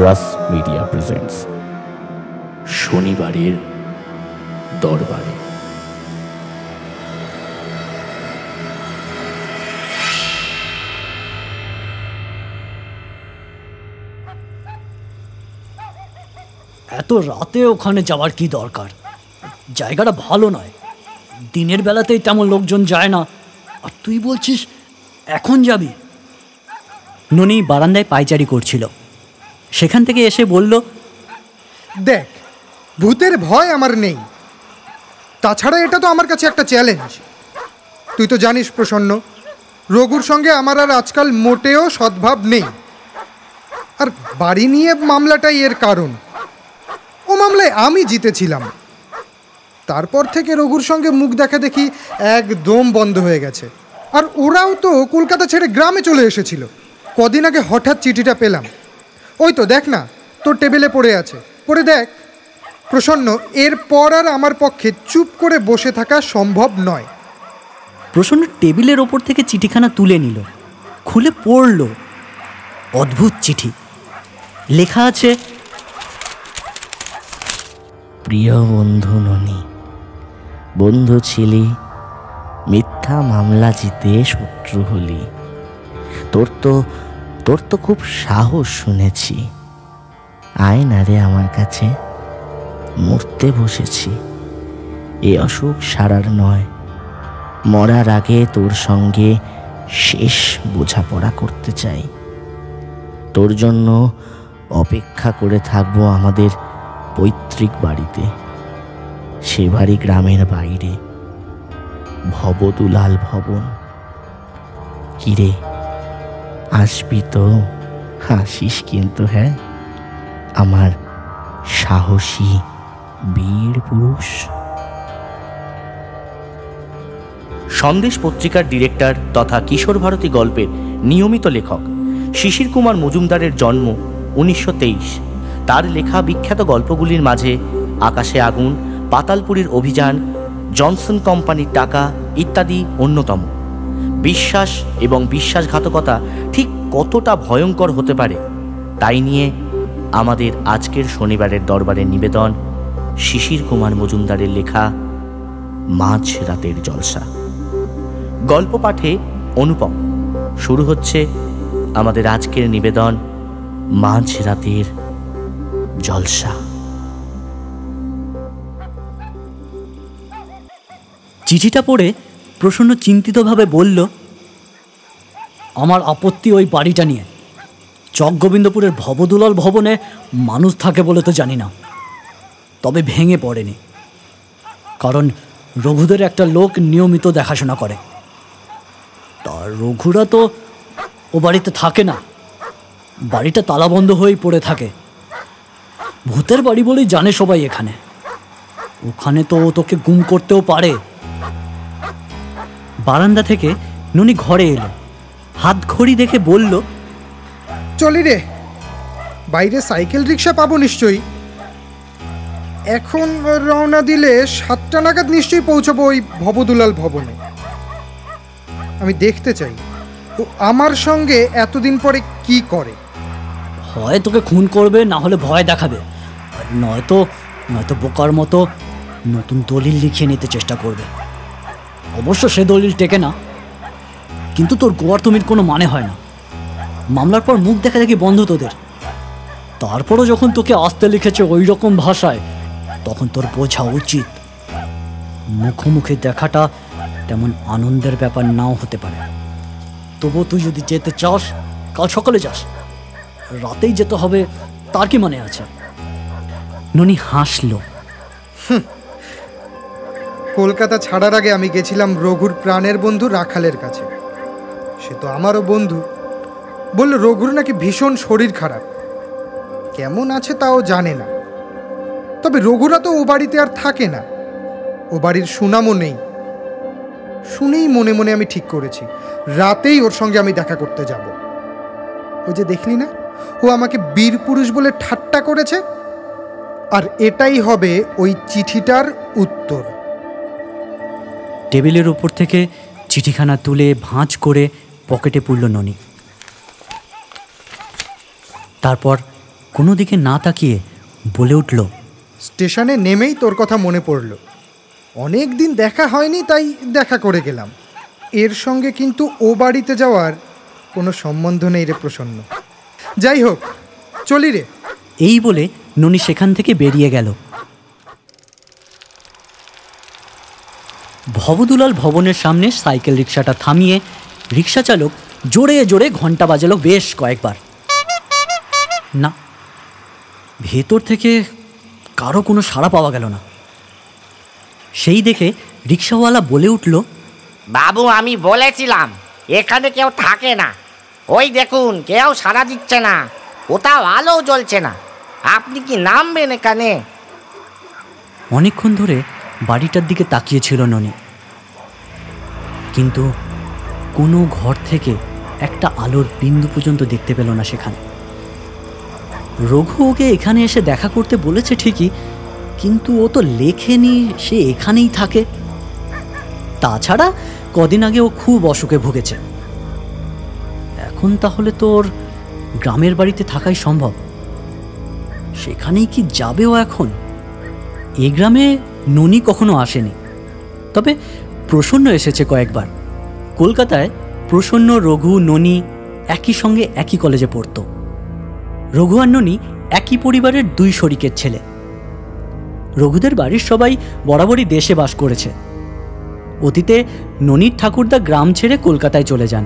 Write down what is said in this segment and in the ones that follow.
ক্রাস media presents শনিবারের দরবারে। এত রাতে ওখানে যাওয়ার কি দরকার? জায়গাটা ভালো নয়। দিনের বেলাতেই তেমন লোকজন যায় না। আর তুই বলছিস এখন যাবি? ননি বারান্দায় পায়চারি করছিল। সেখান থেকে এসে বলল, দেখ, ভূতের ভয় আমার নেই। তাছাড়া এটা তো আমার কাছে একটা চ্যালেঞ্জ তুই তো জানিস প্রসন্ন, রঘুর সঙ্গে আমার আর আজকাল মোটেও সদ্ভাব নেই। আর বাড়ি নিয়ে মামলাটাই এর কারণ। ও মামলায় আমি জিতেছিলাম। তারপর থেকে রঘুর সঙ্গে মুখ দেখা দেখি একদম বন্ধ হয়ে গেছে। আর ওরাও তো কলকাতা ছেড়ে গ্রামে চলে এসেছিল। কদিন আগে হঠাৎ চিঠিটা পেলাম। ওই তো দেখ না তোর টেবিলে পড়ে আছে। পড়ে দেখ। প্রসন্ন এরপর আর আমার পক্ষে চুপ করে বসে থাকা সম্ভব নয়। প্রসন্ন টেবিলের ওপর থেকে চিঠিখানা তুলে নিল। খুলে পড়ল। অদ্ভুত চিঠি। লেখা আছে প্রিয় বন্ধু ননি বন্ধু ছিলি মিথ্যা মামলা জিতে শত্রু হলি। তোর তো তোর তো খুব সাহস শুনেছি। আয় না রে আমার কাছে, মরতে বসেছি। এ অসুখ সারার নয়, মরার আগে তোর সঙ্গে শেষ বোঝাপড়া করতে চাই। তোর জন্য অপেক্ষা করে থাকব আমাদের পৈতৃক বাড়িতে, সে বাড়ি গ্রামের বাইরে। ভবদুলাল ভবন। কিরে আসবি তো? হাসিস কিন্তু হ্যাঁ? আমার সাহসী বীর পুরুষ। সন্দেশ পত্রিকার ডিরেক্টর তথা কিশোর ভারতী গল্পের নিয়মিত লেখক। শিশির কুমার মজুমদারের জন্ম উনিশশো তেইশ। তার লেখা বিখ্যাত গল্পগুলির মাঝে আকাশে আগুন, পাতালপুরীর অভিযান, জনসন কোম্পানির টাকা ইত্যাদি অন্যতম। বিশ্বাস এবং বিশ্বাসঘাতকতা ঠিক কতটা ভয়ঙ্কর হতে পারে, তাই নিয়ে আমাদের আজকের শনিবারের দরবারের নিবেদন শিশির কুমার মজুমদারের লেখা, মাঝ রাতের জলসা। গল্প পাঠে অনুপম। শুরু হচ্ছে আমাদের আজকের নিবেদন, মাঝ রাতের জলসা। চিঠিটা পড়ে প্রসন্ন চিন্তিতভাবে বলল, আমার আপত্তি ওই বাড়িটা নিয়ে। চকগোবিন্দপুরের ভবদুলাল ভবনে মানুষ থাকে বলে তো জানি না। তবে ভেঙে পড়েনি। কারণ রঘুদের একটা লোক নিয়মিত দেখাশোনা করে। তার রঘুরা তো ও বাড়িতে থাকে না। বাড়িটা তালাবন্ধ হয়েই পড়ে থাকে। ভূতের বাড়ি বলেই জানে সবাই এখানে। ওখানে তো ও তোকে গুম করতেও পারে। বারান্দা থেকে ননি ঘরে এলো। হাত ঘড়ি দেখে বলল চলি রে বাইরে সাইকেল রিক্সা পাবো নিশ্চয়ই। এখন রওনা দিলে সাতটা নাগাদ নিশ্চয়ই পৌঁছবো ওই ভবদুলাল ভবনে। আমি দেখতে চাই ও আমার সঙ্গে এতদিন পরে কি করে? হয় তোকে খুন করবে না হলে ভয় দেখাবে। নয়তো নয়তো বোকার মতো নতুন দলিল লিখিয়ে নিতে চেষ্টা করবে। অবশ্য সে দলিল টেকে না। কিন্তু তোর গোয়ার তুমির কোনো মানে হয় না। মামলার পর মুখ দেখা দেখি বন্ধ তোদের। তারপরও যখন তোকে আসতে লিখেছে ওই রকম ভাষায়, তখন তোর বোঝা উচিত। মুখোমুখি দেখাটা তেমন আনন্দের ব্যাপার নাও হতে পারে। তবুও তুই যদি যেতে চাস, কাল সকালে যাস। রাতেই যেতে হবে, তার কি মানে আছে? ননি হাসল। কলকাতা ছাড়ার আগে আমি গেছিলাম রঘুর প্রাণের বন্ধু রাখালের কাছে। সে তো আমারও বন্ধু। বলল, রঘুর নাকি ভীষণ শরীর খারাপ। কেমন আছে তাও জানে না। তবে রঘুরা তো ও বাড়িতে আর থাকে না। ও বাড়ির সুনামও নেই। শুনেই মনে মনে আমি ঠিক করেছি। রাতেই ওর সঙ্গে আমি দেখা করতে যাব। ওই যে দেখলি না, ও আমাকে বীর পুরুষ বলে ঠাট্টা করেছে। আর এটাই হবে ওই চিঠিটার উত্তর। টেবিলের উপর থেকে চিঠিখানা তুলে ভাঁজ করে পকেটে পুরল ননি। তারপর কোনো দিকে না তাকিয়ে বলে উঠল স্টেশনে নেমেই তোর কথা মনে পড়ল। অনেক দিন দেখা হয়নি তাই দেখা করে গেলাম। এর সঙ্গে কিন্তু ও বাড়িতে যাওয়ার কোনো সম্বন্ধ নেই রে প্রসন্ন। যাই হোক চলি রে। এই বলে ননি সেখান থেকে বেরিয়ে গেল। ভবদুলাল ভবনের সামনে সাইকেল রিক্সাটা থামিয়ে রিক্সা চালক জোরে জোরে ঘণ্টা বাজালো বেশ কয়েকবার। না ভেতর থেকে কারও কোনো সাড়া পাওয়া গেল না। সেই দেখে রিক্সাওয়ালা বলে উঠল বাবু আমি বলেছিলাম এখানে কেউ থাকে না। ওই দেখুন কেউ সাড়া দিচ্ছে না কোথাও আলো জ্বলছে না। আপনি কি নামবেন এখানে? অনেকক্ষণ ধরে বাড়িটার দিকে তাকিয়েছিল ননি। কিন্তু কোনো ঘর থেকে একটা আলোর বিন্দু পর্যন্ত দেখতে পেল না সেখানে। রঘু ওকে এখানে এসে দেখা করতে বলেছে ঠিকই, কিন্তু ও তো লেখেনি, সে এখানেই থাকে। তাছাড়া কদিন আগে ও খুব অসুখে ভুগেছে। এখন তাহলে তোর গ্রামের বাড়িতে থাকাই সম্ভব। সেখানেই কি যাবে ও এখন? এ গ্রামে ননি কখনো আসেনি। তবে প্রসন্ন এসেছে কয়েকবার। কলকাতায় প্রসন্ন, রঘু, ননি একই সঙ্গে একই কলেজে পড়তো। রঘু আর ননি একই পরিবারের দুই শরিকের ছেলে। রঘুদের বাড়ির সবাই বরাবরই দেশে বাস করেছে। অতীতে ননির ঠাকুরদা গ্রাম ছেড়ে কলকাতায় চলে যান।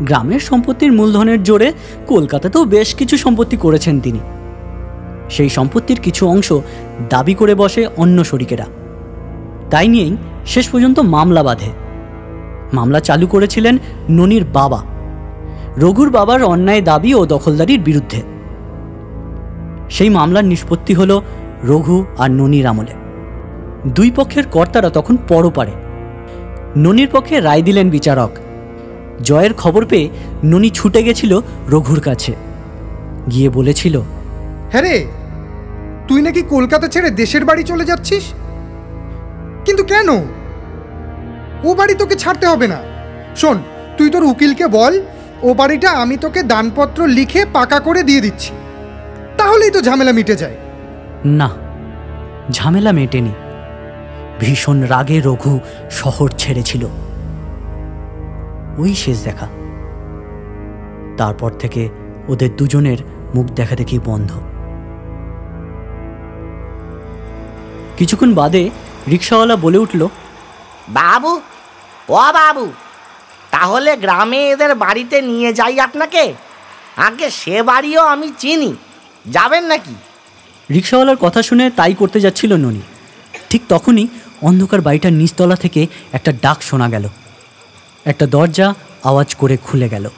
গ্রামের সম্পত্তির মূলধনের জোরে কলকাতাতেও বেশ কিছু সম্পত্তি করেছেন তিনি। সেই সম্পত্তির কিছু অংশ দাবি করে বসে অন্য শরিকেরা। তাই নিয়েই শেষ পর্যন্ত মামলা বাঁধে। মামলা চালু করেছিলেন ননির বাবা। রঘুর বাবার অন্যায় দাবি ও দখলদারির বিরুদ্ধে। সেই মামলার নিষ্পত্তি হল রঘু আর ননির আমলে। দুই পক্ষের কর্তারা তখন পরপারে। ননির পক্ষে রায় দিলেন বিচারক। জয়ের খবর পেয়ে ননি ছুটে গেছিল রঘুর কাছে। গিয়ে বলেছিল হ্যাঁ রে তুই নাকি কলকাতা ছেড়ে দেশের বাড়ি চলে যাচ্ছিস? কিন্তু কেন? ও বাড়ি তোকে ছাড়তে হবে না। শোন, তুই তোর উকিলকে বল, ও বাড়িটা আমি তোকে দানপত্র লিখে পাকা করে দিয়ে দিচ্ছি। তাহলেই তো ঝামেলা মিটে যায়। না, ঝামেলা মেটেনি। ভীষণ রাগে রঘু শহর ছেড়েছিল। ওই শেষ দেখা। তারপর থেকে ওদের দুজনের মুখ দেখা দেখি বন্ধ। কিছুক্ষণ বাদে রিক্সাওয়ালা বলে উঠল বাবু ও বাবু তাহলে গ্রামে এদের বাড়িতে নিয়ে যাই আপনাকে? আগে সে বাড়িও আমি চিনি যাবেন নাকি? রিক্সাওয়ালার কথা শুনে তাই করতে যাচ্ছিল ননি। ঠিক তখনই অন্ধকার বাড়িটার নিচতলা থেকে একটা ডাক শোনা গেল। একটা দরজা আওয়াজ করে খুলে গেল।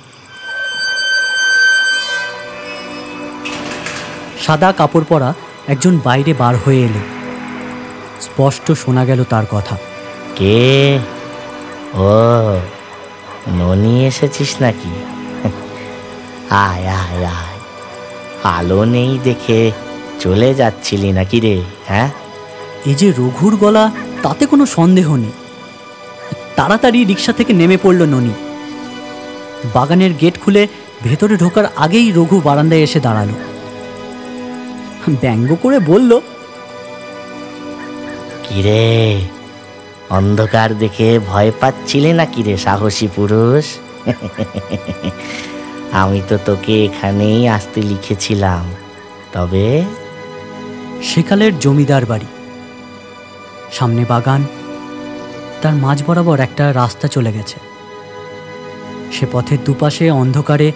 সাদা কাপড় পরা একজন বাইরে বার হয়ে এলো। স্পষ্ট শোনা গেল তার কথা। কে? ও ননি এসেছিস নাকি? আয় আয় আয়। আলো নেই দেখে চলে যাচ্ছিলি নাকি রে হ্যাঁ? এই যে রঘুর গলা তাতে কোনো সন্দেহ নেই। তাড়াতাড়ি রিক্সা থেকে নেমে পড়ল ননি। বাগানের গেট খুলে ভেতরে ঢোকার আগেই রঘু বারান্দায় এসে দাঁড়াল। ব্যঙ্গ করে বলল কিরে? অন্ধকার দেখে ভয় পাচ্ছিলে নাকি রে সাহসী পুরুষ? আমি তো তোকে এখানেই আসতে লিখেছিলাম। তবে? সেকালের জমিদার বাড়ি। সামনে বাগান তার মাঝ বরাবর একটা রাস্তা চলে গেছে। সে পথের দুপাশে অন্ধকারে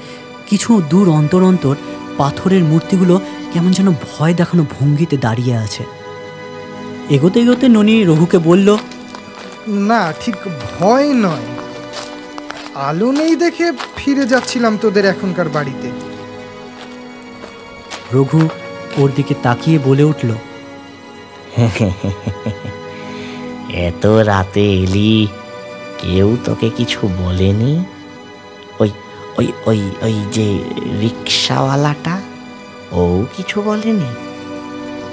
কিছু দূর অন্তর অন্তর পাথরের মূর্তিগুলো কেমন যেন ভয় দেখানো ভঙ্গিতে দাঁড়িয়ে আছে। এগোতে এগোতে ননি রঘুকে বলল না ঠিক ভয় নয়। আলো নেই দেখে ফিরে যাচ্ছিলাম তোদের এখনকার বাড়িতে। রঘু ওর দিকে তাকিয়ে বলে উঠল এত রাতে এলি কেউ তোকে কিছু বলেনি? ওই ওই ওই ওই যে রিক্সাওয়ালাটা ও কিছু বলেনি?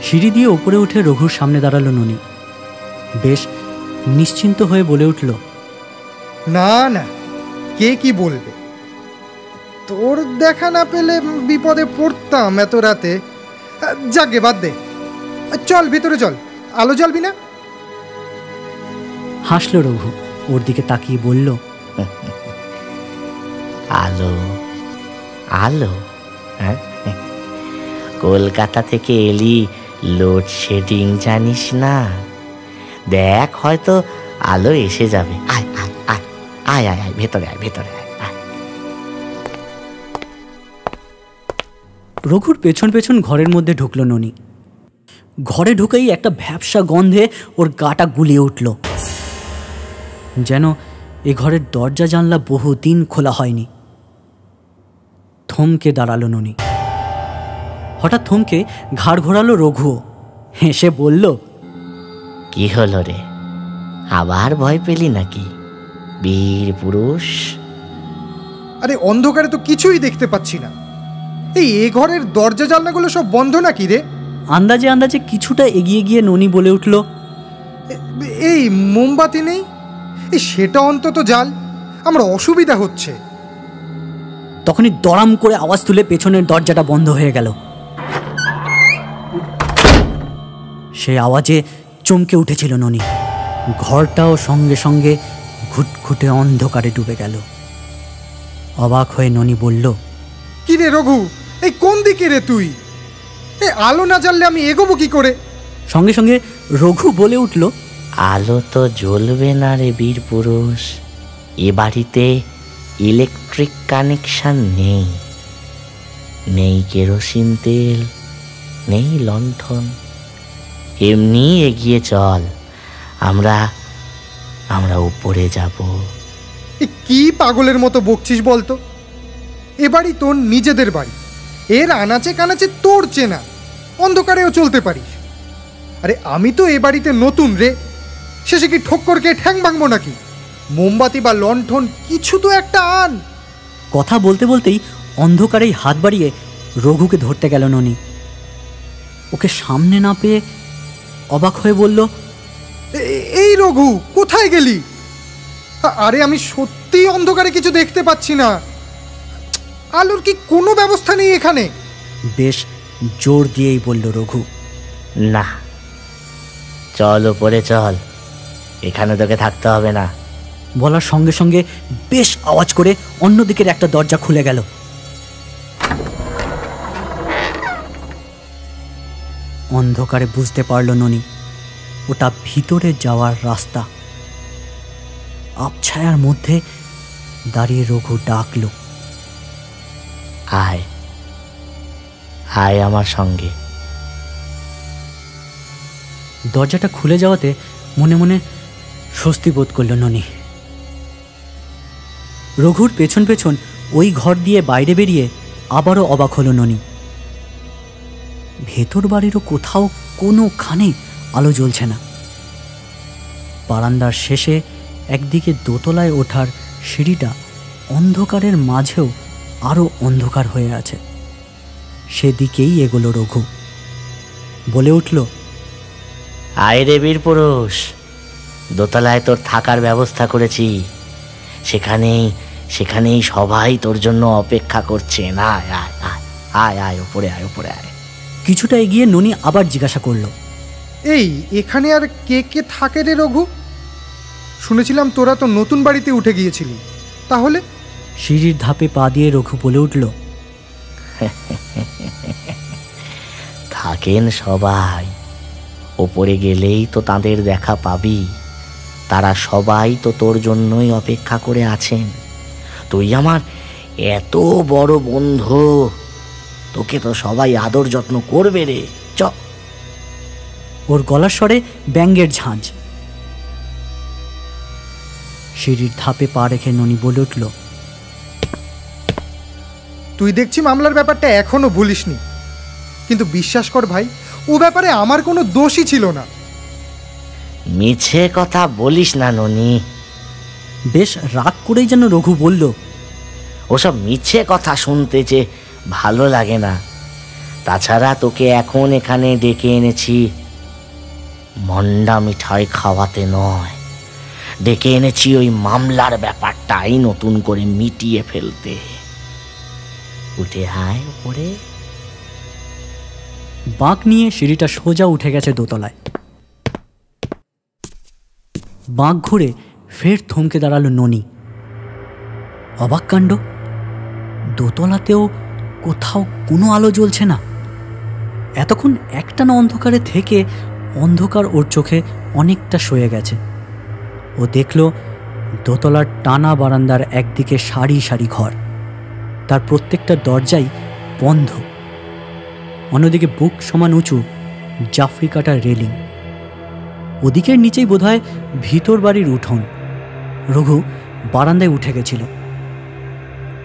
সিঁড়ি দিয়ে ওপরে উঠে রঘুর সামনে দাঁড়াল ননি। বেশ নিশ্চিন্ত হয়ে বলে উঠল না না কে কি বলবে? তোর দেখা না পেলে বিপদে পড়তাম এত রাতে। যাকগে বাদ দে। চল ভিতরে চল। আলো জ্বলবি না? হাসল রঘু ওর দিকে তাকিয়ে বলল আলো আলো হ্যাঁ? কলকাতা থেকে এলি লোডশেডিং জানিস না? দেখ হয়তো আলো এসে যাবে। আয় আয় আয় আয় আয় আয়, ভেতরে আয় ভেতরে আয়। রঘুর পেছন পেছন ঘরের মধ্যে ঢুকলো ননি। ঘরে ঢুকেই একটা ভ্যাবসা গন্ধে ওর গাটা গুলিয়ে উঠল। যেন এ ঘরের দরজা জানলা বহুদিন খোলা হয়নি। থমকে দাঁড়াল ননি। হঠাৎ থমকে ঘাড় ঘোরালো রঘুও হেসে বলল কি হলো রে? আবার ভয় পেলি নাকি? বীর পুরুষ? আরে অন্ধকারে তো কিছুই দেখতে পাচ্ছি না। এই এ ঘরের দরজা জানলাগুলো সব বন্ধ নাকি রে? আন্দাজে আন্দাজে কিছুটা এগিয়ে গিয়ে ননি বলে উঠল এই মোমবাতি নেই? এই সেটা অন্তত জাল। আমার অসুবিধা হচ্ছে। তখনই দড়াম করে আওয়াজ তুলে পেছনের দরজাটা বন্ধ হয়ে গেল। সেই আওয়াজে চমকে উঠেছিল ননি। ঘরটাও সঙ্গে সঙ্গে ঘুটঘুটে অন্ধকারে ডুবে গেল। অবাক হয়ে ননি বলল কি রে রঘু এই কোন দিকে রে তুই? এ আলো না জ্বাললে আমি এগোবো কি করে? সঙ্গে সঙ্গে রঘু বলে উঠল আলো তো জ্বলবে না রে বীর পুরুষ। এ বাড়িতে ইলেকট্রিক কানেকশন নেই। নেই কেরোসিন তেল নেই লণ্ঠন। এমনি এগিয়ে চল। আমরা আমরা উপরে যাব। এ কি পাগলের মতো বকছিস বলতো? এ বাড়ি তোর নিজেদের বাড়ি। এর আনাচে কানাচে তোর চেনা। অন্ধকারেও চলতে পারিস। আরে আমি তো এ বাড়িতে নতুন রে। শেষে কি ঠক্কর খেয়ে ঠ্যাং ভাঙবো নাকি? মোমবাতি বা লণ্ঠন কিছু তো একটা আন। কথা বলতে বলতেই অন্ধকারেই হাত বাড়িয়ে রঘুকে ধরতে গেল ননি। ওকে সামনে না পেয়ে অবাক হয়ে বলল এই রঘু কোথায় গেলি? আরে আমি সত্যিই অন্ধকারে কিছু দেখতে পাচ্ছি না। আলোর কি কোনো ব্যবস্থা নেই এখানে? বেশ জোর দিয়েই বলল রঘু না চল উপরে চল এখানে তোকে থাকতে হবে না। বলার সঙ্গে সঙ্গে বেশ আওয়াজ করে অন্যদিকের একটা দরজা খুলে গেল। অন্ধকারে বুঝতে পারল ননি, ওটা ভিতরে যাওয়ার রাস্তা। আবছায়ার মধ্যে দাঁড়িয়ে রঘু ডাকলো, আয় আয় আমার সঙ্গে। দরজাটা খুলে যাওয়াতে মনে মনে স্বস্তি বোধ করল ননি। রঘুর পেছন পেছন ওই ঘর দিয়ে বাইরে বেরিয়ে আবারও অবাক হলো ননি। ভেতর বাড়িরও কোথাও কোনোখানে আলো জ্বলছে না। বারান্দার শেষে একদিকে দোতলায় ওঠার সিঁড়িটা অন্ধকারের মাঝেও আরও অন্ধকার হয়ে আছে। সেদিকেই এগোলো রঘু। বলে উঠল, আয় রে বীর পুরুষ, দোতলায় তোর থাকার ব্যবস্থা করেছি। সেখানেই সেখানেই সবাই তোর জন্য অপেক্ষা করছে। না, আয় আয় আয় আয় উপরে আয় উপরে আয়। কিছুটা এগিয়ে ননি আবার জিজ্ঞাসা করল। এই এখানে আর কে কে থাকে রে রঘু? শুনেছিলাম তোরা তো নতুন বাড়িতে উঠে গিয়েছিলি। তাহলে? সিঁড়ির ধাপে পা দিয়ে রঘু বলে উঠল থাকেন সবাই ওপরে গেলেই তো তাদের দেখা পাবি। তারা সবাই তো তোর জন্যই অপেক্ষা করে আছেন। তুই আমার এত বড় বন্ধু। তোকে তো সবাই আদর যত্ন করবে রে চ। ওর গলার স্বরে ব্যাঙ্গের ঝাঁঝ সিঁড়ির ধাপে পা রেখে ননি বলে উঠল তুই দেখছি মামলার ব্যাপারটা এখনও ভুলিসনি। কিন্তু বিশ্বাস কর ভাই ও ব্যাপারে আমার কোনো দোষই ছিল না। মিছে কথা বলিস না ননি। বেশ রাগ করেই যেন রঘু বলল ওসব মিছে কথা শুনতে যে ভালো লাগে না। তাছাড়া তোকে এখন এখানে ডেকে এনেছি মন্ডা মিঠাই খাওয়াতে নয়। ডেকে এনেছি ওই মামলার ব্যাপারটাই নতুন করে মিটিয়ে ফেলতে। উঠে আয় উপরে বাঁক নিয়ে সিঁড়িটা সোজা উঠে গেছে দোতলায়। বাঁক ঘুরে ফের থমকে দাঁড়াল ননি। অবাক কাণ্ড। দোতলাতেও কোথাও কোনো আলো জ্বলছে না। এতক্ষণ একটানা অন্ধকারে থেকে অন্ধকার ওর চোখে অনেকটা সয়ে গেছে। ও দেখল দোতলার টানা বারান্দার একদিকে সারি সারি ঘর। তার প্রত্যেকটা দরজাই বন্ধ। অন্যদিকে বুক সমান উঁচু জাফরি কাটার রেলিং। ওদিকের নিচেই বোধহয় ভিতর বাড়ির উঠোন। রঘু বারান্দায় উঠে গেছিল।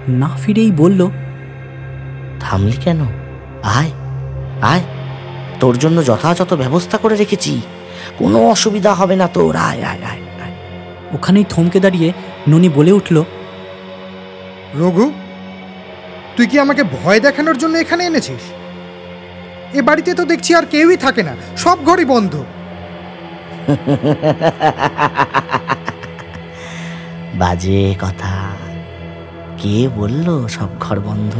না ফিরেই বলল থামলি কেন? আয় আয়। তোর জন্য যথাযথ ব্যবস্থা করে রেখেছি। কোনো অসুবিধা হবে না তোর। আয় আয় আয় আয়। ওখানেই থমকে দাঁড়িয়ে ননি বলে উঠল রঘু তুই কি আমাকে ভয় দেখানোর জন্য এখানে এনেছিস? এ বাড়িতে তো দেখছি আর কেউই থাকে না সব ঘরই বন্ধ। বাজে কথা। কে বলল সব ঘর বন্ধ?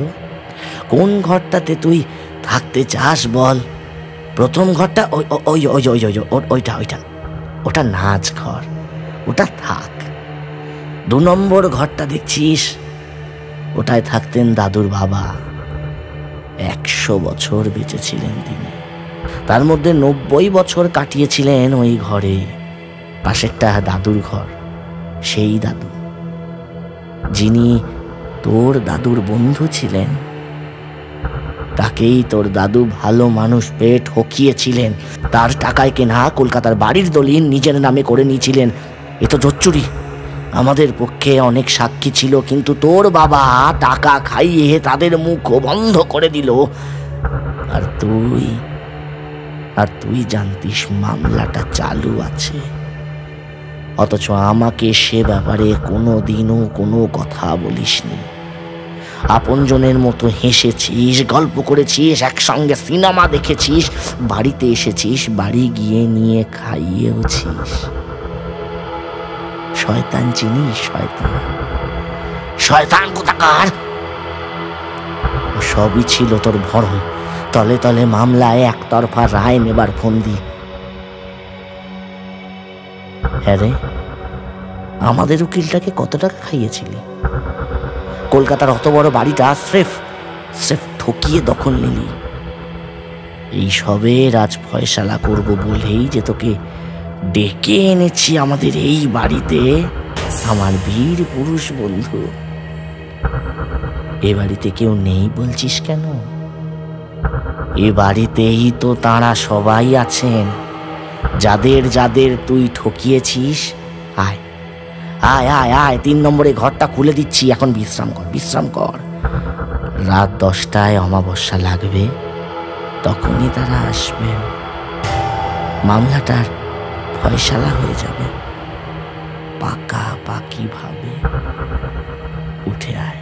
কোন ঘরটাতে তুই থাকতে চাস বল? প্রথম ঘরটা ওই ওই ওই ওই ওই ওই, ওইটা ওইটা। ওটা নাচ ঘর। ওটা থাক। দু নম্বর ঘরটা দেখছিস? ওটায় থাকতেন দাদুর বাবা। একশো বছর বেঁচেছিলেন তিনি। তার মধ্যে নব্বই বছর কাটিয়েছিলেন ওই ঘরে। পাশেরটা দাদুর ঘর। সেই দাদু। যিনি তোর দাদুর বন্ধু ছিলেন। তাকেই তোর দাদু ভালো মানুষ পেট ঠকিয়েছিলেন তার টাকায় কেনা কলকাতার বাড়ির দলিল নিজের নামে করে নিয়েছিলেন। এ তো জোচ্চুরি। আমাদের পক্ষে অনেক সাক্ষী ছিল, কিন্তু তোর বাবা টাকা খাইয়ে তাদের মুখ বন্ধ করে দিল। আর তুই আর তুই জানতিস মামলাটা চালু আছে। অথচ আমাকে সে ব্যাপারে কোনো দিনও কোনো কথা বলিসনি। আপনজনের মতো হেসেছিস, গল্প করেছিস, একসঙ্গে সিনেমা দেখেছিস, বাড়িতে এসেছিস, বাড়ি গিয়ে নিয়ে খাইয়েওছিস। শয়তান চিনিস শয়তান? শয়তান কোথাকার? সবই ছিল তোর ভরণ। তলে তলে মামলায় একতরফা রায় নেবার ফন্দি। হ্যাঁ রে, আমাদের উকিলটাকে কত টাকা খাইয়েছিলি? কলকাতার অত বড় বাড়িটা স্রেফ স্রেফ ঠকিয়ে দখল নিলি। এই সবে রাজ ফয়সালা করব বলেই যে তোকে ডেকে এনেছি আমাদের এই বাড়িতে, আমার বীর পুরুষ বন্ধু। এ বাড়িতে কেউ নেই বলছিস কেন? এ বাড়িতেই তো তাঁরা সবাই আছেন। যাদের যাদের তুই ঠকিয়েছিস, আয়। আয় আয় আয়, তিন নম্বরে ঘরটা খুলে দিচ্ছি, এখন বিশ্রাম কর বিশ্রাম কর। রাত দশটায় অমাবস্যা লাগবে, তখনই তারা আসবেন মামলাটার ফয়সালা হয়ে যাবে। পাকা, পাকি ভাবে উঠে আয়।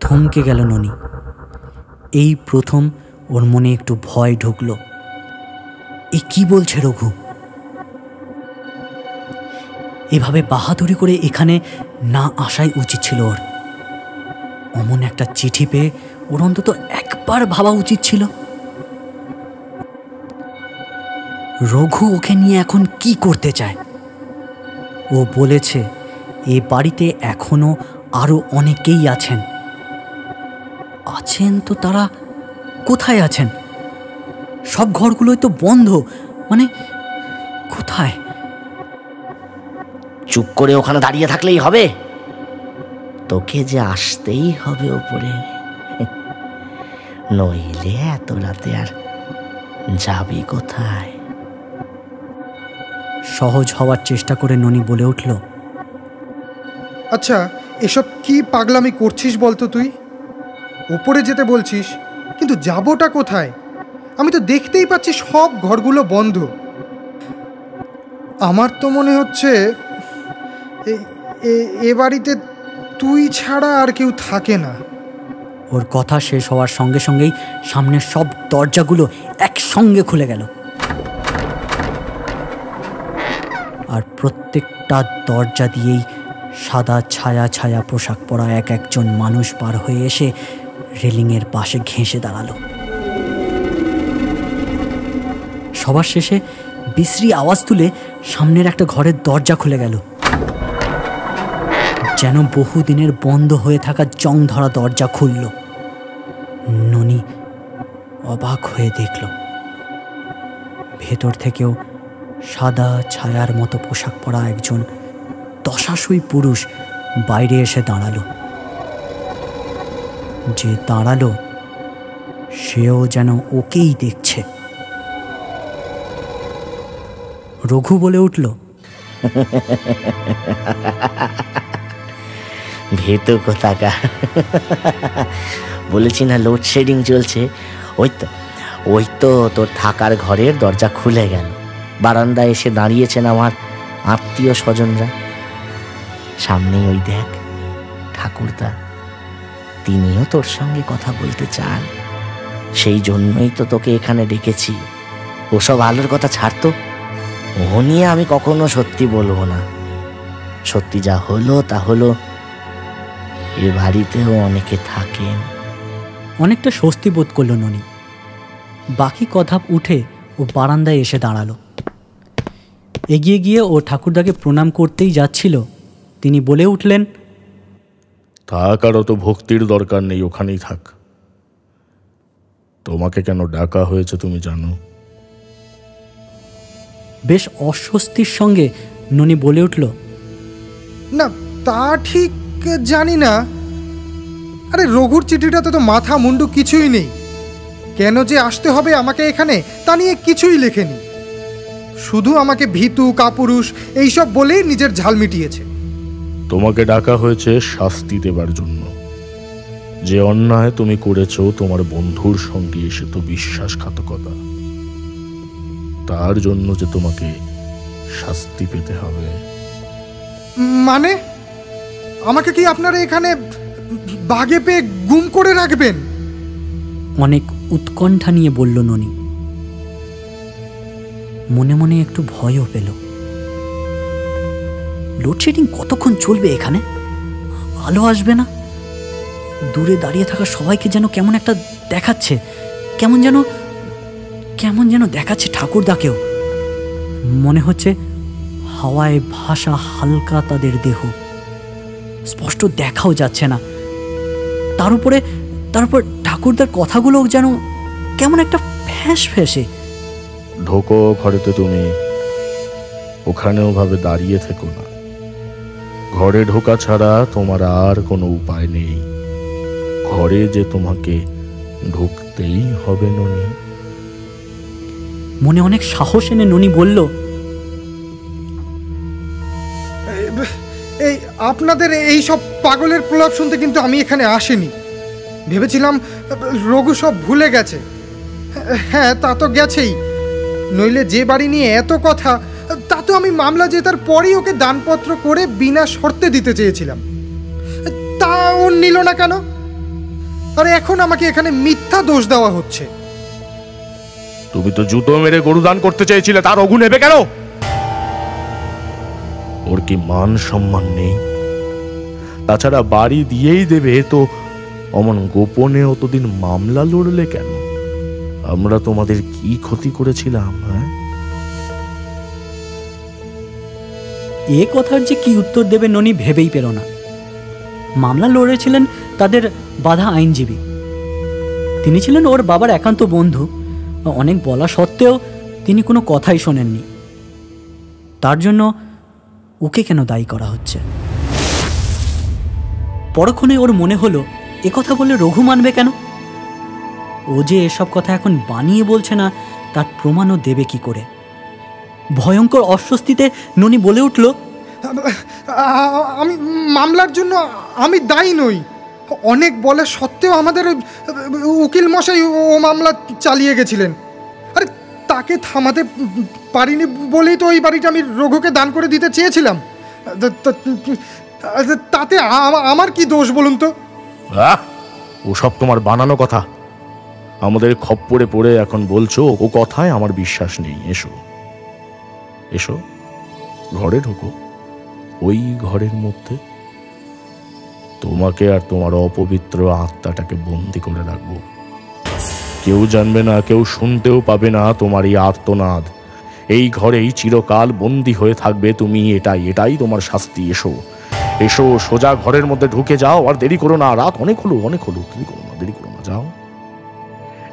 থমকে গেল ননি। এই প্রথম ওর মনে একটু ভয় ঢুকলো। এ কি বলছে রঘু? এভাবে বাহাদুরি করে এখানে না আসাই উচিত ছিল ওর। অমন একটা চিঠি পেয়ে ওর অন্তত একবার ভাবা উচিত ছিল। রঘু ওকে নিয়ে এখন কি করতে চায়? ও বলেছে, এ বাড়িতে এখনও আরও অনেকেই আছেন। আছেন তো তারা কোথায় আছেন? সব ঘরগুলোই তো বন্ধ। মানে কোথায়? চুপ করে ওখানে দাঁড়িয়ে থাকলেই হবে। তোকে যে আসতেই হবে ওপরে। নইলে এত রাতে আর যাবি কোথায়? সহজ হওয়ার চেষ্টা করে ননি বলে উঠল। আচ্ছা এসব কি পাগলামি করছিস বলতো তুই? উপরে যেতে বলছিস কিন্তু যাবোটা কোথায়? আমি তো দেখতেই পাচ্ছি সব ঘরগুলো বন্ধ। আমার তো মনে হচ্ছে, এ- বাড়িতে তুই ছাড়া আর কেউ থাকে না। ওর কথা শেষ হওয়ার সঙ্গে সঙ্গেই সামনের সব দরজাগুলো একসঙ্গে খুলে গেল। আর প্রত্যেকটা দরজা দিয়েই সাদা ছায়া ছায়া পোশাক পরা এক একজন মানুষ পার হয়ে এসে রেলিংয়ের পাশে ঘেঁষে দাঁড়াল। সবার শেষে বিশ্রী আওয়াজ তুলে সামনের একটা ঘরের দরজা খুলে গেল। যেন বহুদিনের বন্ধ হয়ে থাকা জং ধরা দরজা খুলল। ননি অবাক হয়ে দেখল, ভেতর থেকেও সাদা ছায়ার মতো পোশাক পরা একজন দশাশুই পুরুষ বাইরে এসে দাঁড়াল। যে দাঁড়াল, সেও যেন ওকেই দেখছে। রঘু বলে উঠল, ভেতু কোথাকা বলেছি না লোডশেডিং চলছে। ওই তো ওই তো তোর থাকার ঘরের দরজা খুলে গেল। বারান্দায় এসে দাঁড়িয়েছেন আমার আত্মীয় স্বজনরা। সামনেই ওই দেখ, ঠাকুরদা, তিনিও তোর সঙ্গে কথা বলতে চান। সেই জন্যই তো তোকে এখানে ডেকেছি। ওসব আলোর কথা ছাড়তো ও নিয়ে আমি কখনো সত্যি বলব না। সত্যি যা হলো তা হলো এ বাড়িতেও অনেকে থাকেন। অনেকটা স্বস্তি বোধ করল ননি। বাকি কথা উঠে ও বারান্দায় এসে দাঁড়াল। এগিয়ে গিয়ে ও ঠাকুরদাকে প্রণাম করতেই যাচ্ছিল। তিনি বলে উঠলেন থাক আর অত ভক্তির দরকার নেই ওখানেই থাক। তোমাকে কেন ডাকা হয়েছে তুমি জানো? বেশ অস্বস্তির সঙ্গে ননি বলে উঠল না তা ঠিক জানি না। আরে রঘুর চিঠিটাতে তো মাথা মুন্ডু কিছুই নেই। কেন যে আসতে হবে আমাকে এখানে তা নিয়ে কিছুই লেখেনি। শুধু আমাকে ভীতু কাপুরুষ এইসব বলেই নিজের ঝাল মিটিয়েছে। তোমাকে ডাকা হয়েছে শাস্তি দেবার জন্য। যে অন্যায় তুমি করেছ তোমার বন্ধুর সঙ্গে এসে তো বিশ্বাসঘাতকতা। তার জন্য যে তোমাকে শাস্তি পেতে হবে। মানে? আমাকে কি আপনারা এখানে বাগে পেয়ে গুম করে রাখবেন? অনেক উৎকণ্ঠা নিয়ে বলল ননি। মনে মনে একটু ভয়ও পেল। লোডশেডিং কতক্ষণ চলবে এখানে? আলো আসবে না? দূরে দাঁড়িয়ে থাকা সবাইকে যেন কেমন একটা দেখাচ্ছে কেমন যেন কেমন যেন দেখাচ্ছে ঠাকুরদাকেও। মনে হচ্ছে হাওয়ায় ভাসা হালকা তাদের দেহ। স্পষ্ট দেখাও যাচ্ছে না। তার উপরে তারপর ঠাকুরদার কথাগুলো যেন কেমন একটা ফ্যাঁস ফ্যাঁসে। ঢোকো ঘরেতে তুমি। ওখানেও ভাবে দাঁড়িয়ে থেকো না। ঘরে ঢোকা ছাড়া তোমার আর কোনো উপায় নেই। ঘরে যে তোমাকে ঢুকতেই হবে ননি। মনে অনেক সাহস এনে ননি বলল, এই, আপনাদের এই সব পাগলের প্রলাপ শুনতে কিন্তু আমি এখানে আসিনি। ভেবেছিলাম রঘু সব ভুলে গেছে। হ্যাঁ তা তো গেছেই। নইলে যে বাড়ি নিয়ে এত কথা, তা তো আমি মামলা জেতার পরেই ওকে দানপত্র করে বিনা শর্তে দিতে চেয়েছিলাম। তা ও নিল না কেন? আর, এখন আমাকে এখানে মিথ্যা দোষ দেওয়া হচ্ছে। তুমি তো জুতো মেরে গরু দান করতে চেয়েছিলে, তার অগু নেবে কেন? ওর কি মান সম্মান নেই? তাছাড়া বাড়ি দিয়েই দেবে তো, অমন গোপনে অতদিন মামলা লড়লে কেন? আমরা তোমাদের কি ক্ষতি করেছিলাম হ্যাঁ? এ কথার যে কি উত্তর দেবে ননি ভেবেই পেল না। মামলা লড়েছিলেন তাদের বাধা আইনজীবী। তিনি ছিলেন ওর বাবার একান্ত বন্ধু। অনেক বলা সত্ত্বেও তিনি কোনো কথাই শোনেননি। তার জন্য ওকে কেন দায়ী করা হচ্ছে? পরক্ষণে ওর মনে হলো কথা বললে রঘু মানবে কেন? ও যে এসব কথা এখন বানিয়ে বলছে না, তার প্রমাণও দেবে কি করে? ভয়ঙ্কর অস্বস্তিতে ননি বলে উঠল আমি মামলার জন্য আমি দায়ী নই। অনেক বলে সত্ত্বেও আমাদের উকিল মশাই ও মামলা চালিয়ে গেছিলেন। আরে তাকে থামাতে পারিনি বলেই তো ওই বাড়িটা আমি রঘুকে দান করে দিতে চেয়েছিলাম। তা- তাতে আমার কি দোষ বলুন তো! ওসব তোমার বানানো কথা। আমাদের খপ্পরে পড়ে এখন বলছো, ও কথায় আমার বিশ্বাস নেই। এসো। এসো। ঘরে ঢোকো। ওই ঘরের মধ্যে তোমাকে আর তোমার অপবিত্র আত্মাটাকে বন্দি করে রাখব। কেউ জানবে না, কেউ শুনতেও পাবে না তোমার এই আর্তনাদ। এই ঘরেই চিরকাল বন্দি হয়ে থাকবে তুমি, এটাই এটাই তোমার শাস্তি। এসো এসো, সোজা ঘরের মধ্যে ঢুকে যাও, আর দেরি করো না, রাত অনেক হলো অনেক হলো, দেরি করো না, দেরি করো না, যাও।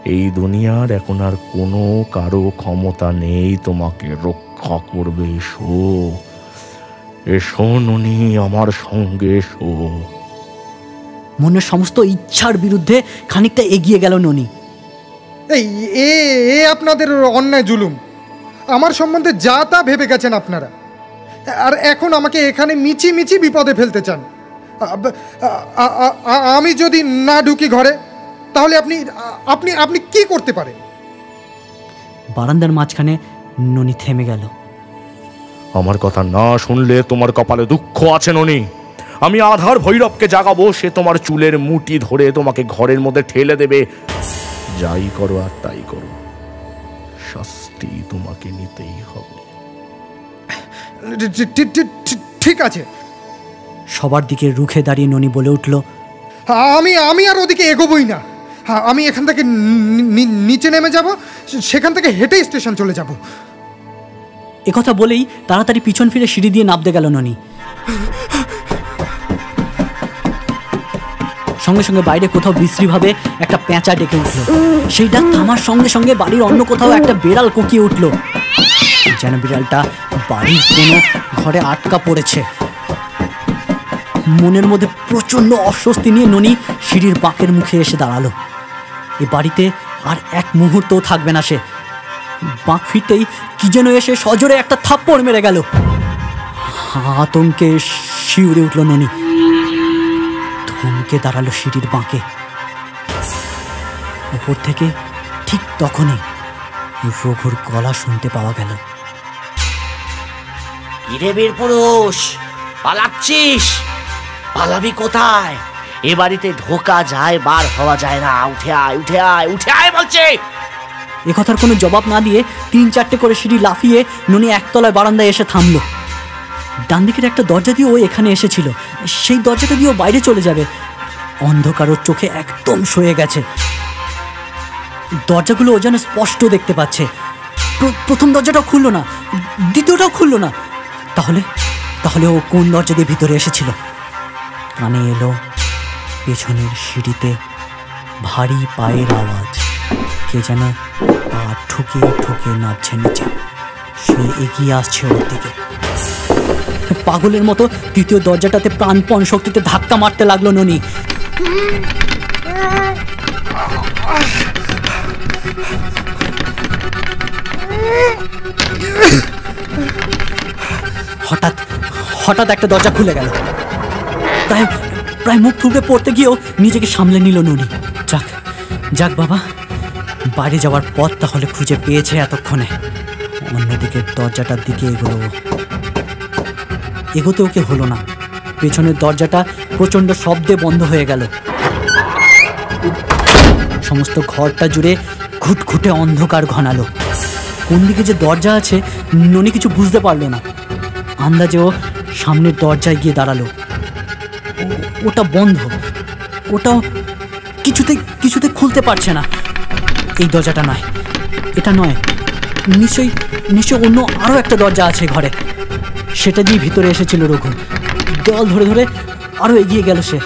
এই দুনিয়ার এখন আর কোনো কারও ক্ষমতা নেই তোমাকে রক্ষা করবে, এসো। এসো, ননি, আমার সঙ্গে এসো। মনের সমস্ত ইচ্ছার বিরুদ্ধে খানিকটা এগিয়ে গেল ননি। এই এ এ আপনাদের অন্যায় জুলুম। আমার সম্বন্ধে যা তা ভেবে গেছেন আপনারা। আর এখন আমাকে এখানে মিচি মিচি বিপদে ফেলতে চান। আমি যদি না ঢুকি ঘরে তাহলে আপনি আপনি আপনি কি করতে পারেন? বারান্দার মাঝখানে ননি থেমে গেল। আমার কথা না শুনলে তোমার কপালে দুঃখ আছে ননি। আমি আধার ভৈরবকে জাগাবো সে তোমার চুলের মুটি ধরে তোমাকে ঘরের মধ্যে ঠেলে দেবে। যাই করো আর তাই করো। শাস্তি তোমাকে নিতেই হবে। ঠিক আছে। সবার দিকে রুখে দাঁড়িয়ে ননি বলে উঠল আমি আমি আর ওদিকে এগোবই না। হ্যাঁ, আমি এখান থেকে নিচে নেমে যাব সেখান থেকে হেঁটেই স্টেশন চলে যাব। একথা বলেই তাড়াতাড়ি পিছন ফিরে সিঁড়ি দিয়ে নামতে গেল ননি। সঙ্গে সঙ্গে বাইরে কোথাও বিশ্রীভাবে একটা পেঁচা ডেকে উঠল। সেই ডাক থামার সঙ্গে সঙ্গে বাড়ির অন্য কোথাও একটা বেড়াল কুকিয়ে উঠল। যেন বিড়ালটা বাড়ির কোনো ঘরে আটকা পড়েছে। মনের মধ্যে প্রচণ্ড অস্বস্তি নিয়ে ননি সিঁড়ির বাঁকের মুখে এসে দাঁড়াল। এ বাড়িতে আর এক মুহূর্তও থাকবে না সে। বাঁক ফিরতেই কি যেন এসে সজোরে একটা থাপ্পড় মেরে গেল। আতঙ্কে শিউরে উঠল ননি। থমকে দাঁড়াল সিঁড়ির বাঁকে। উপর থেকে ঠিক তখনই রঘুর গলা শুনতে পাওয়া গেল। কিরে বীর পুরুষ পালাচ্ছিস? পালাবি কোথায়? এ বাড়িতে ঢোকা যায় বার হওয়া যায় না। উঠে আয় উঠে আয় উঠে আয় বলছে! এ কথার কোনো জবাব না দিয়ে তিন চারটে করে সিঁড়ি লাফিয়ে ননি একতলায় বারান্দায় এসে থামলো। ডান দিকের একটা দরজা দিয়ে ও এখানে এসেছিল। সেই দরজাটা দিয়ে ও বাইরে চলে যাবে। অন্ধকার ওর চোখে একদম সয়ে গেছে। দরজাগুলো ও যেন স্পষ্ট দেখতে পাচ্ছে। প্রথম দরজাটাও খুললো না, দ্বিতীয়টাও খুললো না। তাহলে তাহলে ও কোন দরজা দিয়ে ভিতরে এসেছিল? কানে এলো পেছনের সিঁড়িতে ভারী পায়ের আওয়াজ। কে যেন পা ঠুকে ঠুকে নামছে নিচে। সে এগিয়ে আসছে ওর দিকে। পাগলের মতো তৃতীয় দরজাটাতে প্রাণপণ শক্তিতে ধাক্কা মারতে লাগল ননি। হঠাৎ হঠাৎ একটা দরজা খুলে গেল। প্রায় প্রায় মুখ থুবড়ে পড়তে গিয়েও নিজেকে সামলে নিল ননি। যাক যাক বাবা বাড়ি যাওয়ার পথ তাহলে খুঁজে পেয়েছে এতক্ষণে। অন্যদিকে দরজাটার দিকে এগোলো। এগোতে ওকে হলো না। পেছনের দরজাটা প্রচণ্ড শব্দে বন্ধ হয়ে গেল। সমস্ত ঘরটা জুড়ে ঘুটঘুটে অন্ধকার ঘনালো। কোন দিকে যে দরজা আছে, ননি কিছু বুঝতে পারল না। আন্দাজে ও সামনের দরজায় গিয়ে দাঁড়াল। ওটা বন্ধ। ওটা কিছুতে কিছুতে খুলতে পারছে না। এই দরজাটা নয়। এটা নয়। নিশ্চয়ই নিশ্চয়ই অন্য আরও একটা দরজা আছে ঘরে। সেটা দিয়ে ভিতরে এসেছিল রঘু। দেওয়াল ধরে ধরে আরও এগিয়ে গেল সে।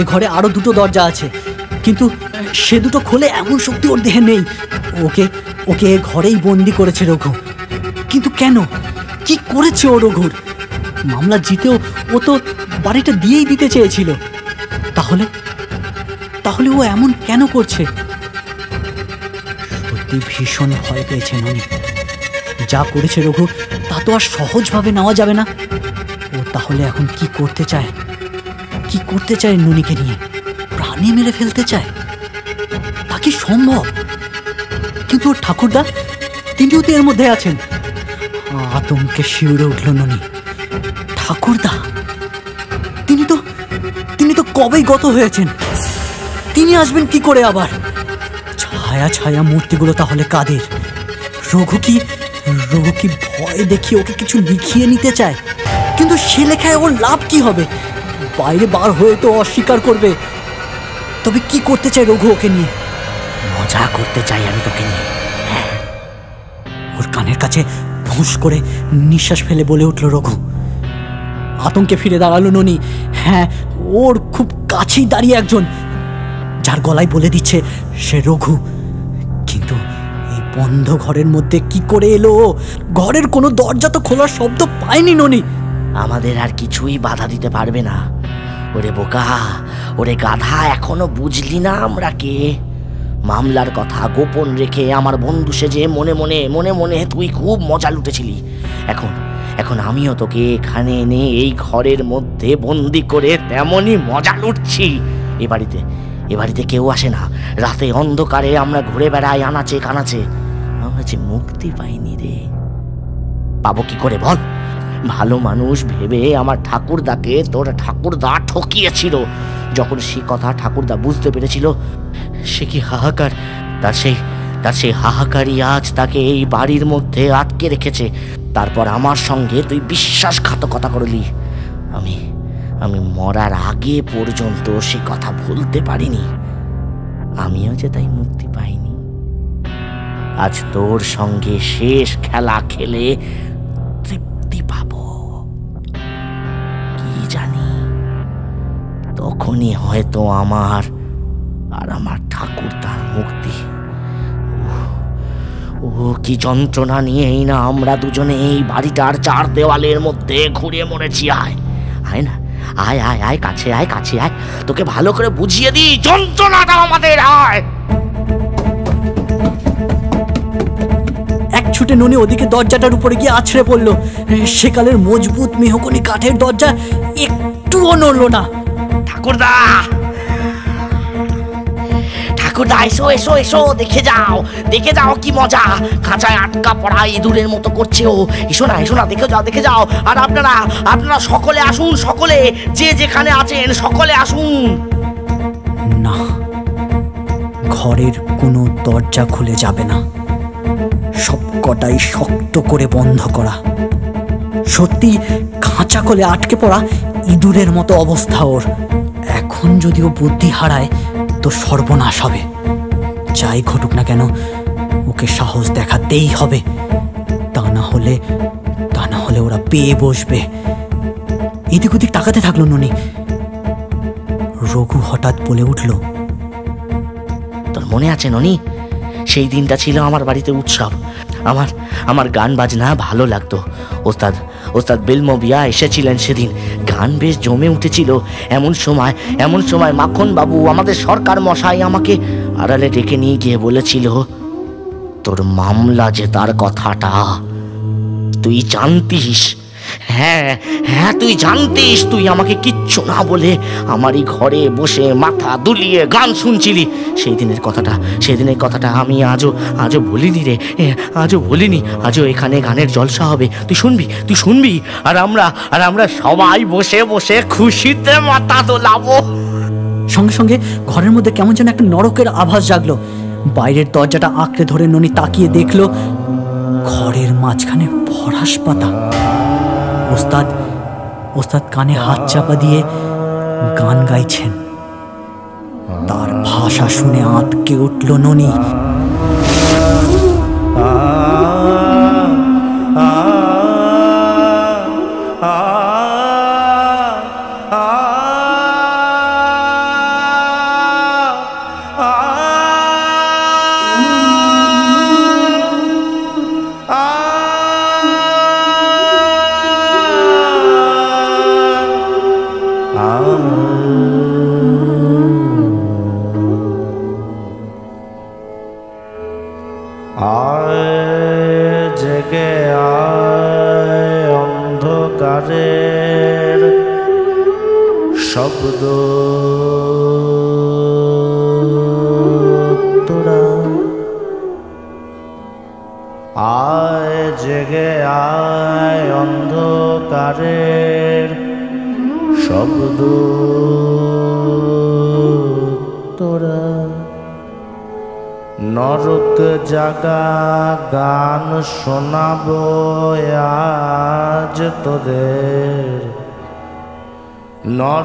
এ ঘরে আরও দুটো দরজা আছে, কিন্তু সে দুটো খোলে এমন শক্তি ওর দেহে নেই। ওকে ওকে এ ঘরেই বন্দি করেছে রঘু। কিন্তু কেন? কি করেছে ও রঘুর? মামলা জিতেও ও তো বাড়িটা দিয়েই দিতে চেয়েছিল। তাহলে তাহলে ও এমন কেন করছে? সত্যি ভীষণ ভয় পেয়েছে ননি যা করেছে রঘু তা আর সহজভাবে নেওয়া যাবে না। ও তাহলে এখন কি করতে চায়? কি করতে চায় ননিকে নিয়ে? প্রাণে মেরে ফেলতে চায়? তা কি সম্ভব? কিন্তু ওর ঠাকুরদা, তিনিও তো এর মধ্যে আছেন। আতঙ্কে শিউরে উঠল ননি। ঠাকুরদা, তিনি তো তিনি তো কবেই গত হয়েছেন? তিনি আসবেন কি করে আবার? ছায়া ছায়া মূর্তিগুলো তাহলে কাদের? রঘু কি রঘু কি ভয় দেখিয়ে ওকে কিছু লিখিয়ে নিতে চায়। কিন্তু সে লেখায় ওর লাভ কি হবে? বাইরে বার হয়ে তো অস্বীকার করবে। তবে কি করতে চায় রঘু ওকে নিয়ে? মজা করতে চাই আমি তোকে নিয়ে। ওর কানের কাছে ফুঁস করে নিঃশ্বাস ফেলে বলে উঠল রঘু। আতঙ্কে ফিরে দাঁড়াল ননি। হ্যাঁ ওর খুব কাছেই দাঁড়িয়ে একজন। যার গলায় বলে দিচ্ছে সে রঘু। বন্ধ ঘরের মধ্যে কি করে এলো? ঘরের কোনো দরজা তো খোলার শব্দ পায়নি ননি। আমাদের আর কিছুই বাধা দিতে পারবে না। ওরে বোকা, ওরে গাধা, এখনও বুঝলি না আমরা কে? মামলার কথা গোপন রেখে আমার বন্ধু সেজে মনে মনে মনে মনে তুই খুব মজা লুটেছিলি। এখন এখন আমিও তোকে এখানে এনে এই ঘরের মধ্যে বন্দি করে তেমনই মজা লুটছি। এ বাড়িতে এ বাড়িতে কেউ আসে না। রাতে অন্ধকারে আমরা ঘুরে বেড়াই আনাচে কানাচে। যে মুক্তি পাইনি রে। পাবো কি করে বল? ভালো মানুষ ভেবে আমার ঠাকুরদাকে তোর ঠাকুরদা ঠকিয়েছিল। যখন সে কথা ঠাকুরদা বুঝতে পেরেছিল, সে কি হাহাকার? তার সেই তার সেই হাহাকারই আজ তাকে এই বাড়ির মধ্যে আটকে রেখেছে। তারপর আমার সঙ্গে তুই বিশ্বাসঘাতকতা করলি। আমি আমি মরার আগে পর্যন্ত সে কথা ভুলতে পারিনি। আমিও যে তাই মুক্তি পাইনি। আজ তোর সঙ্গে শেষ খেলা খেলে তৃপ্তি পাব। কি জানি? তখনই হয়তো আমার আর আমার ঠাকুরদার মুক্তি। ও কি যন্ত্রণা নিয়েই না আমরা দুজনে এই বাড়িটার চার দেওয়ালের মধ্যে ঘুরে মরেছি, আয়। আয় না, আয় আয় আয়, কাছে আয় কাছে আয়। তোকে ভালো করে বুঝিয়ে দিই যন্ত্রণাটা আমাদের, আয়। ছুটে ননি ওদিকে দরজাটার উপরে গিয়ে আছড়ে পড়ল। সেকালের মজবুত মেহকনি কাঠের দরজা একটুও নড়ল না। ঠাকুরদা! ঠাকুরদা এসো এসো এসো দেখে যাও দেখে যাও কি মজা। খাঁচায় আটকা পড়া ইঁদুরের মতো করছে ও। এসো না এসো না দেখে যাও দেখে যাও। আর আপনারা আপনারা সকলে আসুন সকলে যে যেখানে আছেন সকলে আসুন। না ঘরের কোনো দরজা খুলে যাবে না। সব কটাই শক্ত করে বন্ধ করা। সত্যি খাঁচা কোলে আটকে পড়া ইঁদুরের মতো অবস্থা ওর। এখন যদিও বুদ্ধি হারায়, তো সর্বনাশ হবে। যাই ঘটুক না কেন, ওকে সাহস দেখাতেই হবে। তা না হলে, তা না হলে ওরা পেয়ে বসবে। এদিক ওদিক তাকাতে থাকল ননি। রঘু হঠাৎ বলে উঠল, তোর মনে আছে ননি? সেই দিনটা ছিল আমার বাড়িতে উৎসব। আমার আমার গান বাজনা ভালো লাগতো। ওস্তাদ ওস্তাদ বেলমবিয়া এসেছিলেন সেদিন। গান বেশ জমে উঠেছিল। এমন সময় এমন সময় মাখন বাবু আমাদের সরকার মশাই আমাকে আড়ালে ডেকে নিয়ে গিয়ে বলেছিল, তোর মামলা যে তার কথাটা, তুই জানতিস হ্যাঁ হ্যাঁ তুই জানতিস, তুই আমাকে কিচ্ছু না বলে আমারই ঘরে বসে মাথা দুলিয়ে গান শুনছিলি। সেই দিনের কথাটা সেই দিনের কথাটা আমি আজও আজও বলিনি রে আজও বলিনি আজও এখানে গানের জলসা হবে। তুই শুনবি তুই শুনবি, আর আমরা আর আমরা সবাই বসে বসে খুশিতে মাথা দোলাবো। সঙ্গে সঙ্গে ঘরের মধ্যে কেমন যেন একটা নরকের আভাস জাগলো। বাইরের দরজাটা আঁকড়ে ধরে ননি তাকিয়ে দেখল ঘরের মাঝখানে ফরাস পাতা। ওস্তাদ ওস্তাদ কানে হাত চাপা দিয়ে গান গাইছেন। তার ভাষা শুনে আঁতকে উঠল ননি।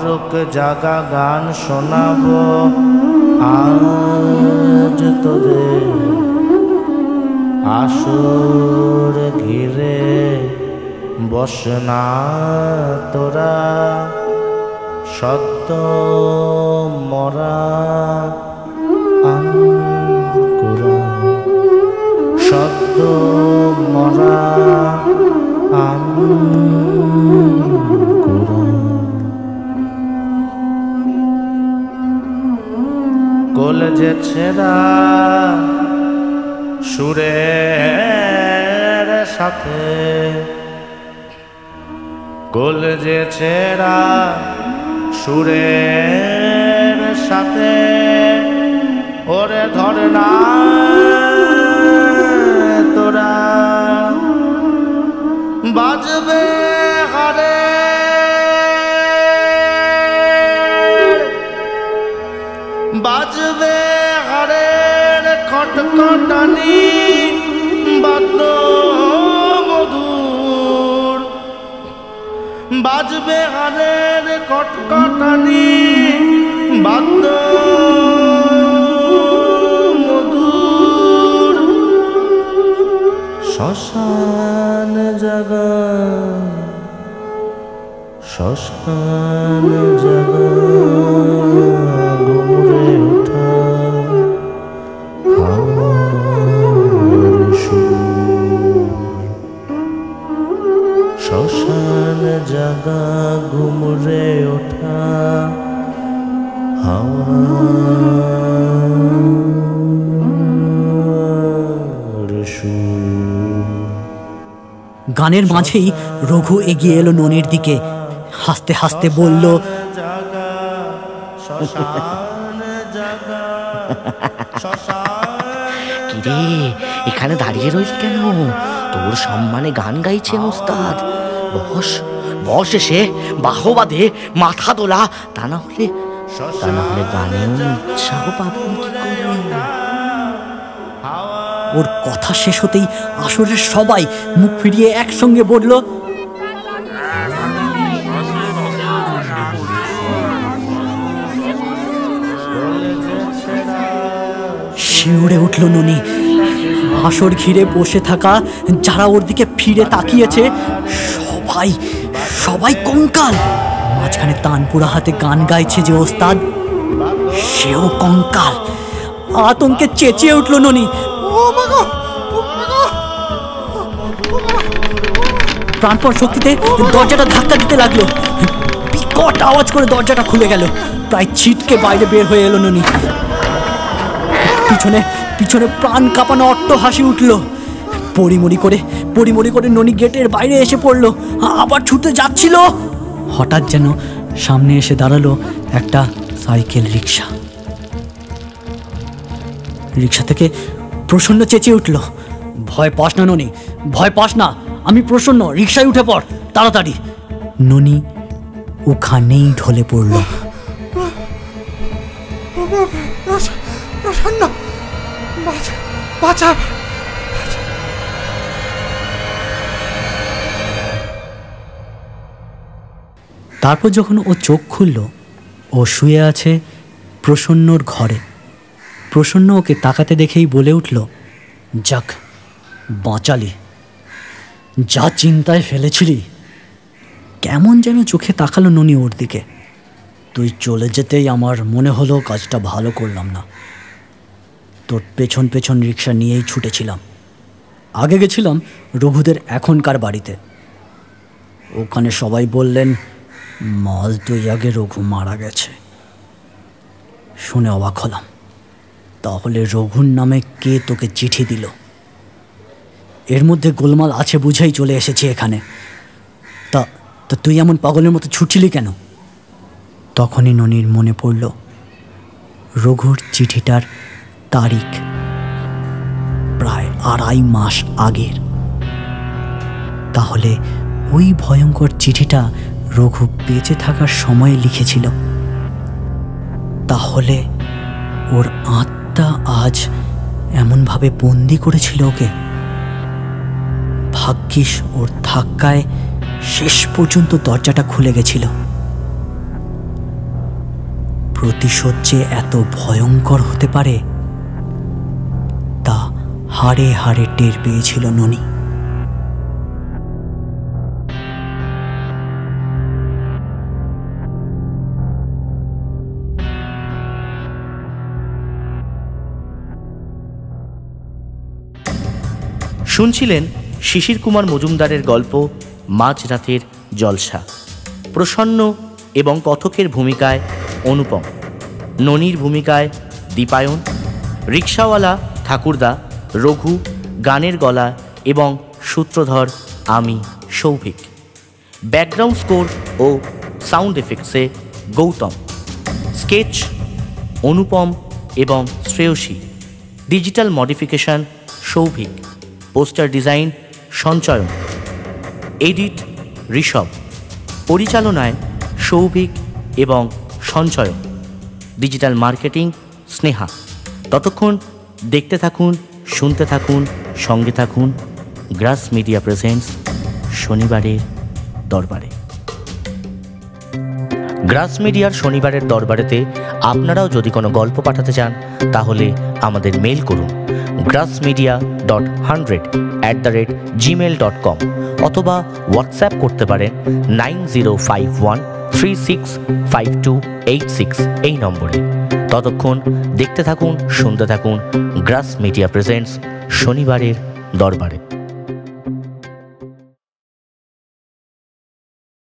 নরক জাগা গান শোনাবো। আজ তোদের আসর ঘিরে বসনা তোরা। সত্য মরা সত্য মরা আঙ্কুরা। কলেজে ছেড়া সুরের সাথে। গোল যে ছেড়া সুরের সাথে। ওরে ধরে না তোরা। বাজবে খটখটানি বাদ্য মধুর। বাজবে হারের কটকটানি বাদ্য মধুর। শ্মশান জাগা শ্মশান জাগা। গানের মাঝেই রঘু এগিয়ে এলো ননির দিকে। হাসতে হাসতে বলল, কিরে, এখানে দাঁড়িয়ে রইলি কেন? তোর সম্মানে গান গাইছে ওস্তাদ। বস বস এসে বাহবা দে মাথা তোলা তা না হলে, তা না হলে গানেও উৎসাহ পাবেন কি করে? ওর কথা শেষ হতেই আসরের সবাই মুখ ফিরিয়ে একসঙ্গে বলল, শিউরে উঠল ননি। আসর ঘিরে বসে থাকা যারা ওর দিকে ফিরে তাকিয়েছে, সবাই সবাই কঙ্কাল। মাঝখানে তানপুরা হাতে গান গাইছে যে ওস্তাদ, সেও কঙ্কাল। আতঙ্কে চেঁচিয়ে উঠল ননি। প্রাণপণ শক্তিতে দরজাটা ধাক্কা দিতে লাগল। বিকট আওয়াজ করে দরজাটা খুলে গেল। প্রায় ছিটকে বাইরে বের হয়ে এলো ননি। পিছনে পিছনে প্রাণ কাঁপানো অট্ট হাসি উঠল। পরিমরি করে পরিমরি করে ননি গেটের বাইরে এসে পড়ল। আবার ছুটে যাচ্ছিল। হঠাৎ যেন সামনে এসে দাঁড়াল একটা সাইকেল রিক্সা রিক্সা থেকে প্রসন্ন চেঁচিয়ে উঠল ভয় পাস না ননি ভয় পাস না আমি প্রসন্ন রিক্সায় উঠে পড় তাড়াতাড়ি। ননি ওখানেই ঢলে পড়ল। প্রসন্ন বাঁচা। তারপর যখন ও চোখ খুলল ও শুয়ে আছে প্রসন্নর ঘরে। প্রসন্ন ওকে তাকাতে দেখেই বলে উঠল, যাক, বাঁচালি। যা চিন্তায় ফেলেছিলি। কেমন যেন চোখে তাকালো ননি ওর দিকে। তুই চলে যেতেই আমার মনে হলো কাজটা ভালো করলাম না। তোর পেছন পেছন রিক্সা নিয়েই ছুটেছিলাম। আগে গেছিলাম রঘুদের এখনকার বাড়িতে। ওখানে সবাই বললেন মাস দুই আগে রঘু মারা গেছে। শুনে অবাক হলাম। তাহলে রঘুর নামে কে তোকে চিঠি দিল? এর মধ্যে গোলমাল আছে বুঝেই চলে এসেছি এখানে। তা তা তুই এমন পাগলের মতো ছুটছিলি কেন? তখনই ননির মনে পড়ল, রঘুর চিঠিটার তারিখ প্রায় আড়াই মাস আগের। তাহলে ওই ভয়ঙ্কর চিঠিটা রঘু বেঁচে থাকার সময়ে লিখেছিল। তাহলে ওর আত্মা আজ এমন এমনভাবে বন্দি করেছিল ওকে? ভাগ্যিস ওর ধাক্কায় শেষ পর্যন্ত দরজাটা খুলে গেছিল। প্রতিশোধ যে এত ভয়ঙ্কর হতে পারে, তা হাড়ে হাড়ে টের পেয়েছিল ননী। শুনছিলেন শিশির কুমার মজুমদারের গল্প মাঝরাতের জলসা। প্রসন্ন এবং কথকের ভূমিকায় অনুপম। ননির ভূমিকায় দীপায়ন। রিক্সাওয়ালা ঠাকুরদা, রঘু, গানের গলা এবং সূত্রধর আমি, সৌভিক। ব্যাকগ্রাউন্ড স্কোর ও সাউন্ড এফেক্টসে গৌতম। স্কেচ অনুপম এবং Shreyasi. Digital modification Souvik. Poster design Sanchayan, edit Rishav, পরিচালনায় সৌভিক এবং সঞ্চয়ন, ডিজিটাল মার্কেটিং স্নেহা। ততক্ষণ দেখতে থাকুন, শুনতে থাকুন, সঙ্গে থাকুন গ্রাস মিডিয়া প্রেজেন্টস শনিবারের দরবারে। গ্রাস মিডিয়ার শনিবারের দরবারেতে আপনারাও যদি কোনো গল্প পাঠাতে চান, তাহলে আমাদের মেল করুন। Grass media dot hundred at the rate gmail dot com অথবা হোয়াটসঅ্যাপ করতে পারেন nine zero five one three six five two eight six এই নম্বরে। ততক্ষণ দেখতে থাকুন, শুনতে থাকুন গ্রাস মিডিয়া প্রেজেন্টস শনিবারের দরবারে।